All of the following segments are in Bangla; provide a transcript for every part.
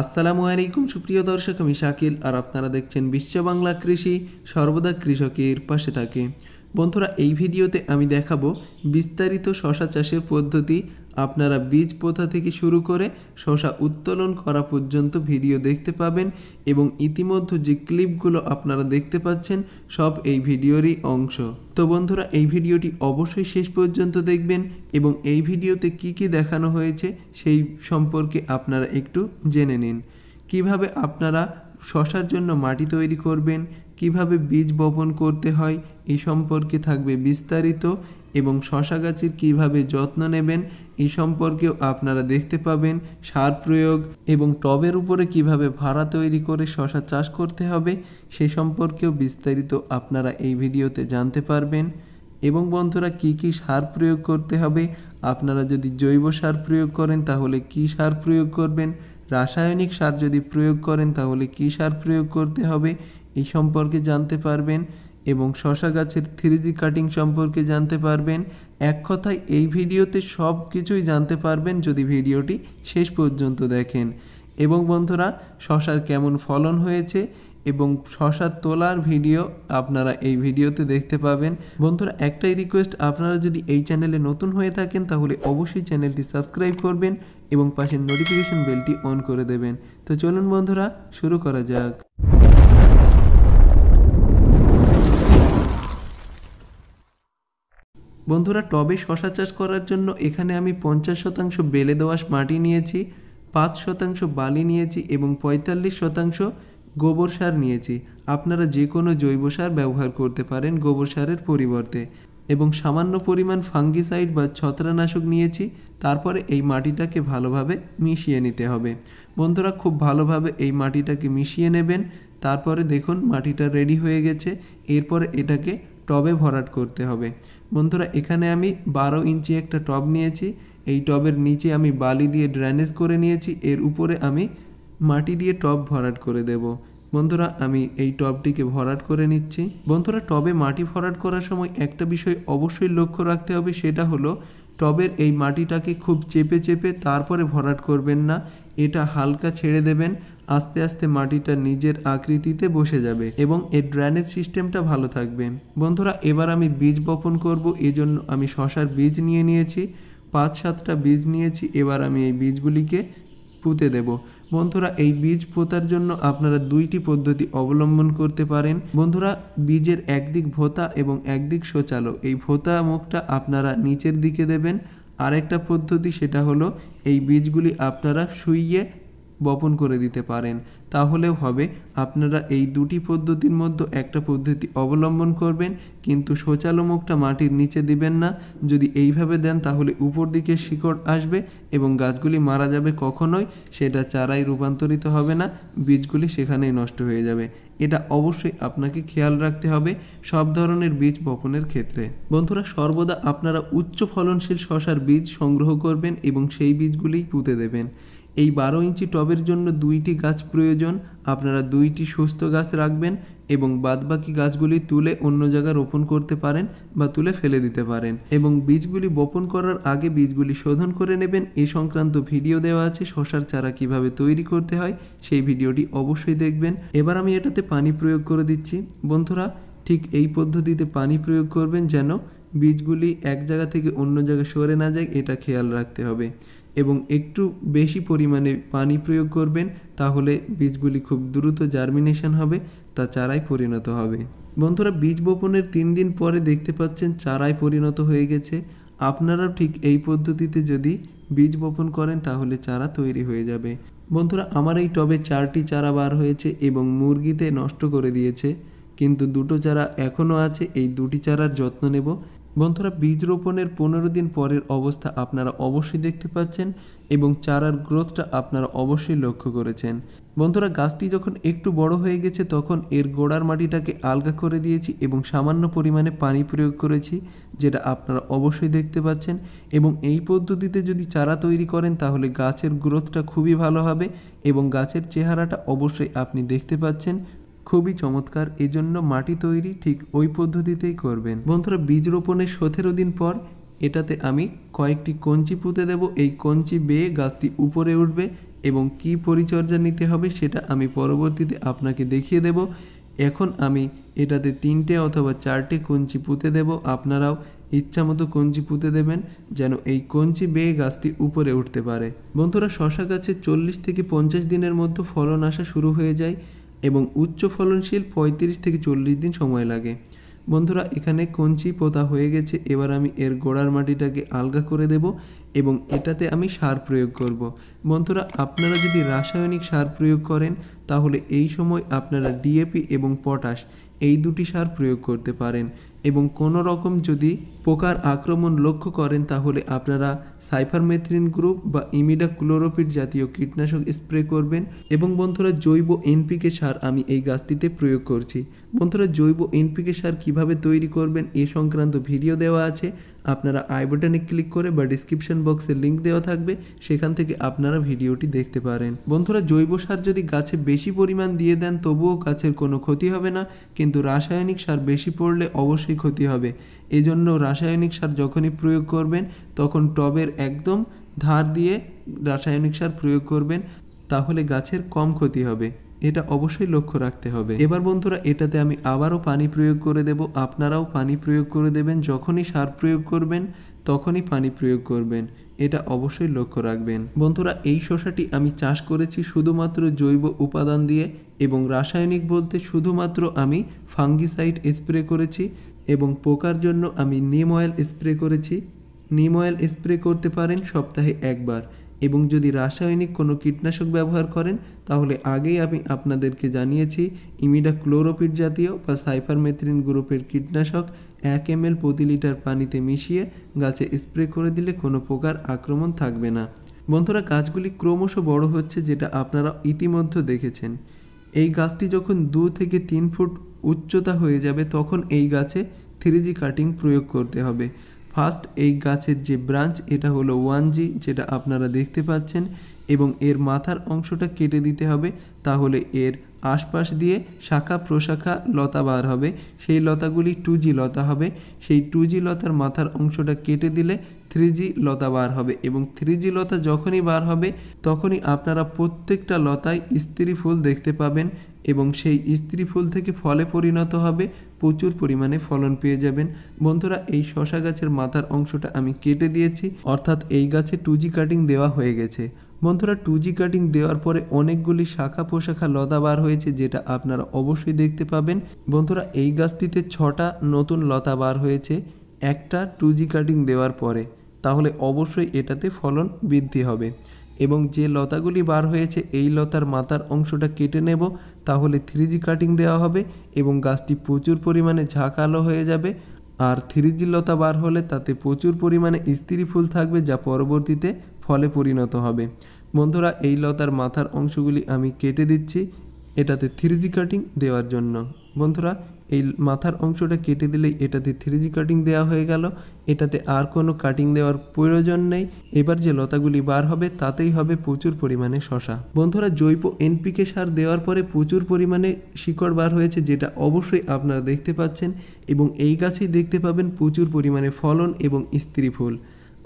আসসালামু আলাইকুম, সুপ্রিয় দর্শক, আমি শাকিল, আর আপনারা দেখছেন বিশ্ব বাংলা কৃষি, সর্বদা কৃষকের পাশে থাকে। বন্ধুরা, এই ভিডিওতে আমি দেখাবো বিস্তারিত শশা চাষের পদ্ধতি আপনারা বীজ পোতা থেকে শুরু করে শশা উত্তোলন করা পর্যন্ত ভিডিও দেখতে পাবেন এবং ইতিমধ্যে যে ক্লিপগুলো আপনারা দেখতে পাচ্ছেন, সব এই ভিডিওরই অংশ। তো বন্ধুরা, এই ভিডিওটি অবশ্যই শেষ পর্যন্ত দেখবেন এবং এই ভিডিওতে কি কি দেখানো হয়েছে সেই সম্পর্কে আপনারা একটু জেনে নিন। কীভাবে আপনারা শশার জন্য মাটি তৈরি করবেন, কীভাবে বীজ বপন করতে হয় এই সম্পর্কে থাকবে বিস্তারিত এবং শশা গাছের কীভাবে যত্ন নেবেন এই সম্পর্কেও আপনারা দেখতে পাবেন সার প্রয়োগ এবং টবের উপরে কীভাবে ভাড়া তৈরি করে শশা চাষ করতে হবে, সে সম্পর্কেও বিস্তারিত আপনারা এই ভিডিওতে জানতে পারবেন। এবং বন্ধুরা, কি কি সার প্রয়োগ করতে হবে? আপনারা যদি জৈব সার প্রয়োগ করেন, তাহলে কি সার প্রয়োগ করবেন? রাসায়নিক সার যদি প্রয়োগ করেন, তাহলে কি সার প্রয়োগ করতে হবে? এই সম্পর্কে জানতে পারবেন এবং শশা গাছের থ্রি জি কাটিং সম্পর্কে জানতে পারবেন। এক কথায় এই ভিডিওতে সব কিছুই জানতে পারবেন যদি ভিডিওটি শেষ পর্যন্ত দেখেন। এবং বন্ধুরা, শশার কেমন ফলন হয়েছে এবং শশা তোলার ভিডিও আপনারা এই ভিডিওতে দেখতে পাবেন। বন্ধুরা, একটাই রিকোয়েস্ট আপনারা যদি এই চ্যানেলে নতুন হয়ে থাকেন তাহলে অবশ্যই চ্যানেলটি সাবস্ক্রাইব করবেন এবং পাশের নোটিফিকেশন বেলটি অন করে দেবেন। তো চলুন বন্ধুরা, শুরু করা যাক। বন্ধুরা, টবে শশা চাষ করার জন্য এখানে আমি পঞ্চাশ শতাংশ বেলে দোআঁশ মাটি নিয়েছি, পাঁচ শতাংশ বালি নিয়েছি এবং পঁয়তাল্লিশ শতাংশ গোবর সার নিয়েছি। আপনারা যে কোনো জৈব সার ব্যবহার করতে পারেন গোবর সারের পরিবর্তে। এবং সামান্য পরিমাণ ফাঙ্গিসাইড বা ছত্রানাশক নিয়েছি, তারপরে এই মাটিটাকে ভালোভাবে মিশিয়ে নিতে হবে। বন্ধুরা, খুব ভালোভাবে এই মাটিটাকে মিশিয়ে নেবেন, তারপরে দেখুন মাটিটা রেডি হয়ে গেছে, এরপরে এটাকে টবে ভরাট করতে হবে। বন্ধুরা, এখানে আমি বারো ইঞ্চি একটা টব নিয়েছি। এই টবের নিচে আমি বালি দিয়ে ড্রেনেজ করে নিয়েছি। এর উপরে আমি মাটি দিয়ে টব ভরাট করে দেব। বন্ধুরা, আমি এই টবটিকে ভরাট করে নিচ্ছি। বন্ধুরা, টবে মাটি ভরাট করার সময় একটা বিষয় অবশ্যই লক্ষ্য রাখতে হবে, সেটা হলো টবের এই মাটিটাকে খুব চেপে চেপে তারপরে ভরাট করবেন না। এটা হালকা ছেড়ে দেবেন। আস্তে আস্তে মাটিটা নিজের আকৃতিতে বসে যাবে এবং এর ড্রেনেজ সিস্টেমটা ভালো থাকবে। বন্ধুরা, এবার আমি বীজ বপন করব, এজন্য আমি শশার বীজ নিয়ে নিয়েছি, পাঁচ সাতটা বীজ নিয়েছি, এবার আমি এই বীজগুলিকে পুঁতে দেব। বন্ধুরা, এই বীজ পোতার জন্য আপনারা দুইটি পদ্ধতি অবলম্বন করতে পারেন। বন্ধুরা, বীজের একদিক ভোতা এবং একদিক শোচালো। এই ভোতা মুখটা আপনারা নিচের দিকে দেবেন। আরেকটা পদ্ধতি সেটা হলো, এই বীজগুলি আপনারা শুইয়ে বপন করে দিতে পারেন। তাহলেও হবে, আপনারা এই দুটি পদ্ধতির মধ্যে একটা পদ্ধতি অবলম্বন করবেন, কিন্তু শোচালো মুখটা মাটির নিচে দিবেন না। যদি এইভাবে দেন, তাহলে উপর দিকে শিকড় আসবে এবং গাছগুলি মারা যাবে কখনোই, সেটা চারাই রূপান্তরিত হবে না, বীজগুলি সেখানেই নষ্ট হয়ে যাবে। এটা অবশ্যই আপনাকে খেয়াল রাখতে হবে সব ধরনের বীজ বপনের ক্ষেত্রে। বন্ধুরা, সর্বদা আপনারা উচ্চ ফলনশীল শশার বীজ সংগ্রহ করবেন এবং সেই বীজগুলিই পুঁতে দেবেন। এই বারো ইঞ্চি টবের জন্য দুইটি গাছ প্রয়োজন। আপনারা দুইটি সুস্থ গাছ রাখবেন এবং বাদবাকি গাছগুলি তুলে অন্য জায়গায় রোপণ করতে পারেন বা তুলে ফেলে দিতে পারেন। এবং বীজগুলি বপন করার আগে বীজগুলি শোধন করে নেবেন। এ সংক্রান্ত ভিডিও দেওয়া আছে শশার চারা কীভাবে তৈরি করতে হয়, সেই ভিডিওটি অবশ্যই দেখবেন। এবার আমি এটাতে পানি প্রয়োগ করে দিচ্ছি। বন্ধুরা, ঠিক এই পদ্ধতিতে পানি প্রয়োগ করবেন যেন বীজগুলি এক জায়গা থেকে অন্য জায়গায় সরে না যায়, এটা খেয়াল রাখতে হবে। এবং একটু বেশি পরিমাণে পানি প্রয়োগ করবেন, তাহলে বীজগুলি খুব দ্রুত জার্মিনেশন হবে, তা চারায় পরিণত হবে। বন্ধুরা, বীজ বপনের তিন দিন পরে দেখতে পাচ্ছেন চারায় পরিণত হয়ে গেছে। আপনারাও ঠিক এই পদ্ধতিতে যদি বীজ বপন করেন, তাহলে চারা তৈরি হয়ে যাবে। বন্ধুরা, আমার এই টবে চারটি চারা বার হয়েছে এবং মুরগিতে নষ্ট করে দিয়েছে। কিন্তু দুটো চারা এখনও আছে, এই দুটি চারার যত্ন নেব। বন্ধুরা, বীজ রোপণের পনেরো দিন পরের অবস্থা আপনারা অবশ্যই দেখতে পাচ্ছেন এবং চারার গ্রোথটা আপনারা অবশ্যই লক্ষ্য করেছেন। বন্ধুরা, গাছটি যখন একটু বড় হয়ে গেছে, তখন এর গোড়ার মাটিটাকে আলগা করে দিয়েছি এবং সামান্য পরিমাণে পানি প্রয়োগ করেছি, যেটা আপনারা অবশ্যই দেখতে পাচ্ছেন। এবং এই পদ্ধতিতে যদি চারা তৈরি করেন, তাহলে গাছের গ্রোথটা খুবই ভালো হবে এবং গাছের চেহারাটা অবশ্যই আপনি দেখতে পাচ্ছেন। খুবই চমৎকার, এজন্য মাটি তৈরি ঠিক ওই পদ্ধতিতেই করবেন। বন্ধুরা, বীজ রোপণের সতেরো দিন পর এটাতে আমি কয়েকটি কঞ্চি পুঁতে দেব। এই কঞ্চি বেয়ে গাছটি উপরে উঠবে এবং কি পরিচর্যা নিতে হবে সেটা আমি পরবর্তীতে আপনাকে দেখিয়ে দেব। এখন আমি এটাতে তিনটে অথবা চারটে কঞ্চি পুঁতে দেব। আপনারাও ইচ্ছামতো কঞ্চি পুঁতে দেবেন যেন এই কঞ্চি বেয়ে গাছটি উপরে উঠতে পারে। বন্ধুরা, শশা গাছে চল্লিশ থেকে পঞ্চাশ দিনের মধ্যে ফলন আসা শুরু হয়ে যায়। এবং উচ্চ ফলনশীল পঁয়ত্রিশ থেকে চল্লিশ দিন সময় লাগে। বন্ধুরা, এখানে কঞ্চি পোতা হয়ে গেছে। এবার আমি এর গোড়ার মাটিটাকে আলগা করে দেব এবং এটাতে আমি সার প্রয়োগ করব। বন্ধুরা, আপনারা যদি রাসায়নিক সার প্রয়োগ করেন, তাহলে এই সময় আপনারা ডিএপি এবং পটাশ এই দুটি সার প্রয়োগ করতে পারেন। এবং কোনো রকম যদি পোকার আক্রমণ লক্ষ্য করেন, তাহলে আপনারা সাইফারমেথ্রিন গ্রুপ বা ইমিডা ক্লোরোপিড জাতীয় কীটনাশক স্প্রে করবেন। এবং বন্ধুরা, জৈব এনপিকে সার আমি এই গাছটিতে প্রয়োগ করছি। বন্ধুরা, জৈব এনপিকে সার কীভাবে তৈরি করবেন, এ সংক্রান্ত ভিডিও দেওয়া আছে। আপনারা আই বাটনে ক্লিক করে বা ডিসক্রিপশন বক্সে লিংক দেওয়া থাকবে, সেখান থেকে আপনারা ভিডিওটি দেখতে পারেন। বন্ধুরা, জৈব সার যদি গাছে বেশি পরিমাণ দিয়ে দেন, তবুও গাছের কোনো ক্ষতি হবে না। কিন্তু রাসায়নিক সার বেশি পড়লে অবশ্যই ক্ষতি হবে। এজন্য রাসায়নিক সার যখনই প্রয়োগ করবেন, তখন টবের একদম ধার দিয়ে রাসায়নিক সার প্রয়োগ করবেন, তাহলে গাছের কম ক্ষতি হবে। এটা অবশ্যই লক্ষ্য রাখতে হবে। এবার বন্ধুরা, এটাতে আমি আবারও পানি প্রয়োগ করে দেব। আপনারাও পানি প্রয়োগ করে দেবেন। যখনই সার প্রয়োগ করবেন, তখনই পানি প্রয়োগ করবেন। এটা অবশ্যই লক্ষ্য রাখবেন। বন্ধুরা, এই শশাটি আমি চাষ করেছি শুধুমাত্র জৈব উপাদান দিয়ে এবং রাসায়নিক বলতে শুধুমাত্র আমি ফাঙ্গিসাইড স্প্রে করেছি এবং পোকার জন্য আমি নিম অয়েল স্প্রে করেছি। নিম অয়েল স্প্রে করতে পারেন সপ্তাহে একবার। এবং যদি রাসায়নিক কোনো কীটনাশক ব্যবহার করেন, তাহলে আগেই আমি আপনাদেরকে জানিয়েছি ইমিডা ক্লোরোপিড জাতীয় বা সাইফারমেথ্রিন গ্রুপের কীটনাশক এক এম প্রতি লিটার পানিতে মিশিয়ে গাছে স্প্রে করে দিলে কোনো প্রকার আক্রমণ থাকবে না। বন্ধুরা, গাছগুলি ক্রমশ বড় হচ্ছে যেটা আপনারা ইতিমধ্যে দেখেছেন। এই গাছটি যখন দু থেকে তিন ফুট উচ্চতা হয়ে যাবে, তখন এই গাছে থ্রি কাটিং প্রয়োগ করতে হবে। ফার্স্ট এই গাছের যে ব্রাঞ্চ এটা হলো ওয়ান জি যেটা আপনারা দেখতে পাচ্ছেন, এবং এর মাথার অংশটা কেটে দিতে হবে, তাহলে এর আশপাশ দিয়ে শাখা প্রশাখা লতা বার হবে। সেই লতাগুলি টু জি লতা হবে। সেই টু জি লতার মাথার অংশটা কেটে দিলে থ্রি জি লতা বার হবে, এবং থ্রি জি লতা যখনই বার হবে, তখনই আপনারা প্রত্যেকটা লতায় স্ত্রী ফুল দেখতে পাবেন, এবং সেই স্ত্রী ফুল থেকে ফলে পরিণত হবে। প্রচুর পরিমাণে ফলন পেয়ে যাবেন। বন্ধুরা, এই শশা গাছের মাথার অংশটা আমি কেটে দিয়েছি। অর্থাৎ এই গাছে টু জি কাটিং দেওয়া হয়ে গেছে। বন্ধুরা, টু জি কাটিং দেওয়ার পরে অনেকগুলি শাখা পোশাখা লতা বার হয়েছে, যেটা আপনারা অবশ্যই দেখতে পাবেন। বন্ধুরা, এই গাছটিতে ছটা নতুন লতা বার হয়েছে। একটা টু জি কাটিং দেওয়ার পরে। তাহলে অবশ্যই এটাতে ফলন বৃদ্ধি হবে। এবং যে লতাগুলি বার হয়েছে, এই লতার মাথার অংশটা কেটে নেব, তাহলে থ্রিজি কাটিং দেওয়া হবে এবং গাছটি প্রচুর পরিমাণে ঝাঁকালো হয়ে যাবে। আর থ্রিজি লতা বার হলে তাতে প্রচুর পরিমাণে স্ত্রী ফুল থাকবে, যা পরবর্তীতে ফলে পরিণত হবে। বন্ধুরা, এই লতার মাথার অংশগুলি আমি কেটে দিচ্ছি, এটাতে থ্রিজি কাটিং দেওয়ার জন্য। বন্ধুরা এই মাথার অংশটা কেটে দিলেই এটাতে থ্রি জি কাটিং দেওয়া হয়ে গেল। এটাতে আর কোনো কাটিং দেওয়ার প্রয়োজন নেই। এবার যে লতাগুলি বার হবে, তাতেই হবে প্রচুর পরিমাণে শশা। বন্ধুরা, জৈব এনপিকে সার দেওয়ার পরে প্রচুর পরিমাণে শিকড় বার হয়েছে, যেটা অবশ্যই আপনারা দেখতে পাচ্ছেন এবং এই গাছেই দেখতে পাবেন প্রচুর পরিমাণে ফলন এবং স্ত্রী ফুল।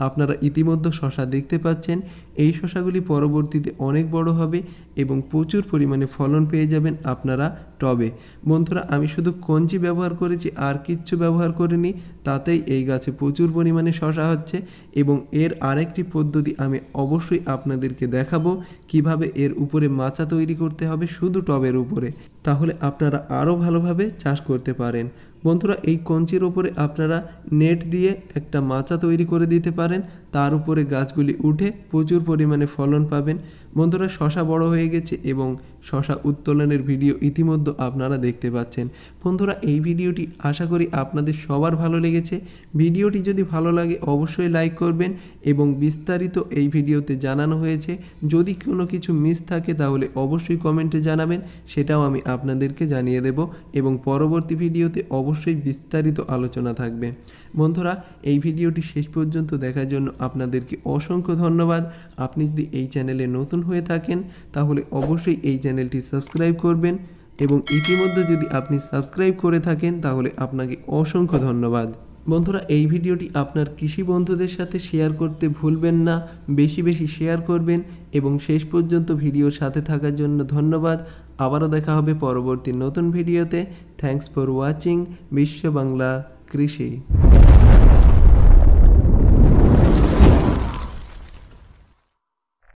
আপনারা ইতিমধ্যে শশা দেখতে পাচ্ছেন। এই শশাগুলি পরবর্তীতে অনেক বড় হবে এবং প্রচুর পরিমাণে ফলন পেয়ে যাবেন আপনারা টবে। বন্ধুরা, আমি শুধু কঞ্চি ব্যবহার করেছি, আর কিচ্ছু ব্যবহার করিনি। তাতেই এই গাছে প্রচুর পরিমাণে শশা হচ্ছে এবং এর আরেকটি পদ্ধতি আমি অবশ্যই আপনাদেরকে দেখাবো, কীভাবে এর উপরে মাচা তৈরি করতে হবে শুধু টবের উপরে। তাহলে আপনারা আরও ভালোভাবে চাষ করতে পারেন। বন্ধুরা, এই কঞ্চির ওপরে আপনারা নেট দিয়ে একটা মাচা তৈরি করে দিতে পারেন। তার উপরে গাছগুলি উঠে প্রচুর পরিমাণে ফলন পাবেন। বন্ধুরা, শশা বড় হয়ে গেছে এবং শশা উত্তোলনের ভিডিও ইতিমধ্যে আপনারা দেখতে পাচ্ছেন। বন্ধুরা, এই ভিডিওটি আশা করি আপনাদের সবার ভালো লেগেছে। ভিডিওটি যদি ভালো লাগে, অবশ্যই লাইক করবেন এবং বিস্তারিত এই ভিডিওতে জানানো হয়েছে। যদি কোনো কিছু মিস থাকে, তাহলে অবশ্যই কমেন্টে জানাবেন, সেটাও আমি আপনাদেরকে জানিয়ে দেব এবং পরবর্তী ভিডিওতে অবশ্যই বিস্তারিত আলোচনা থাকবে। বন্ধুরা, এই ভিডিওটি শেষ পর্যন্ত দেখার জন্য আপনাদেরকে অসংখ্য ধন্যবাদ। আপনি যদি এই চ্যানেলে নতুন হয়ে থাকেন, তাহলে অবশ্যই এই চ্যানেলটি সাবস্ক্রাইব করবেন এবং ইতিমধ্যে যদি আপনি সাবস্ক্রাইব করে থাকেন, তাহলে আপনাকে অসংখ্য ধন্যবাদ। বন্ধুরা, এই ভিডিওটি আপনার কৃষি বন্ধুদের সাথে শেয়ার করতে ভুলবেন না, বেশি বেশি শেয়ার করবেন এবং শেষ পর্যন্ত ভিডিওর সাথে থাকার জন্য ধন্যবাদ। আবারও দেখা হবে পরবর্তী নতুন ভিডিওতে। থ্যাঙ্কস ফর ওয়াচিং বিশ্ব বাংলা কৃষি।